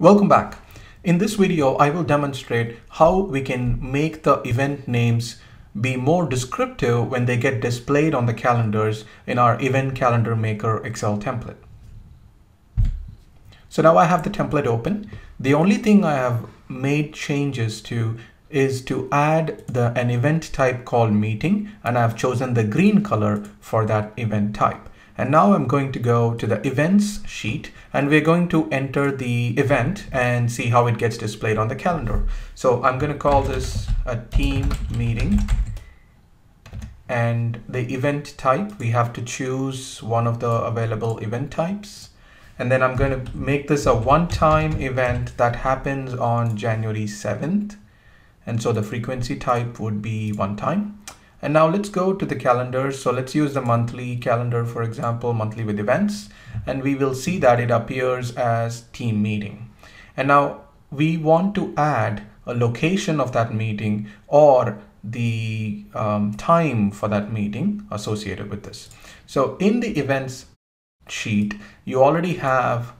Welcome back. In this video, I will demonstrate how we can make the event names be more descriptive when they get displayed on the calendars in our Event Calendar Maker Excel template. So now I have the template open. The only thing I have made changes to is to add the an event type called meeting and I've chosen the green color for that event type. And now I'm going to go to the events sheet and we're going to enter the event and see how it gets displayed on the calendar. So I'm going to call this a team meeting and the event type, we have to choose one of the available event types. And then I'm going to make this a one-time event that happens on January 7th. And so the frequency type would be one time. And now let's go to the calendar. So let's use the monthly calendar, for example, monthly with events, and we will see that it appears as team meeting. And now we want to add a location of that meeting or the um, time for that meeting associated with this. So in the events sheet, you already have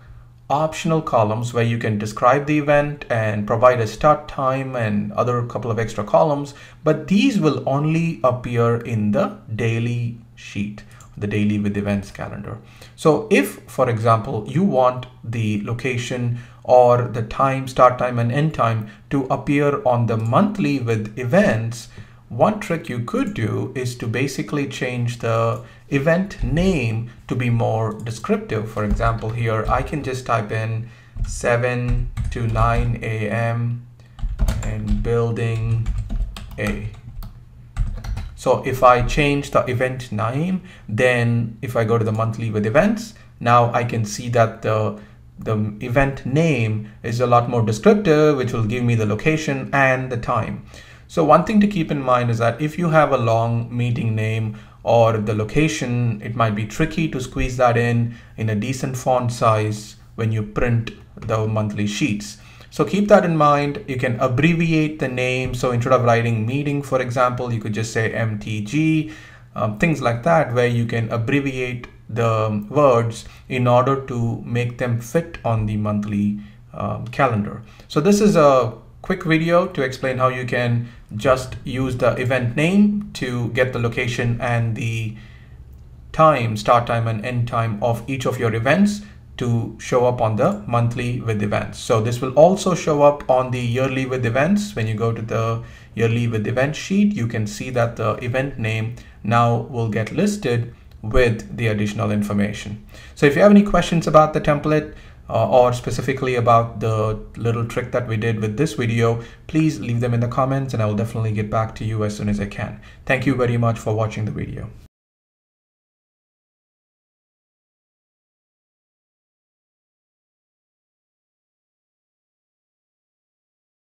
optional columns where you can describe the event and provide a start time and other couple of extra columns, but these will only appear in the daily sheet, the daily with events calendar. So if, for example, you want the location or the time, start time and end time to appear on the monthly with events, one trick you could do is to basically change the event name to be more descriptive. For example, here I can just type in 7 to 9 a.m. and building A. So if I change the event name, then if I go to the monthly with events, now I can see that the the event name is a lot more descriptive, which will give me the location and the time. So one thing to keep in mind is that if you have a long meeting name or the location, it might be tricky to squeeze that in in a decent font size when you print the monthly sheets. So keep that in mind. You can abbreviate the name. So instead of writing meeting, for example, you could just say MTG, um, things like that, where you can abbreviate the words in order to make them fit on the monthly um, calendar. So this is a quick video to explain how you can just use the event name to get the location and the time, start time and end time of each of your events to show up on the monthly with events. So this will also show up on the yearly with events. When you go to the yearly with event sheet, you can see that the event name now will get listed with the additional information. So if you have any questions about the template, uh, or specifically about the little trick that we did with this video, please leave them in the comments and I will definitely get back to you as soon as I can. Thank you very much for watching the video.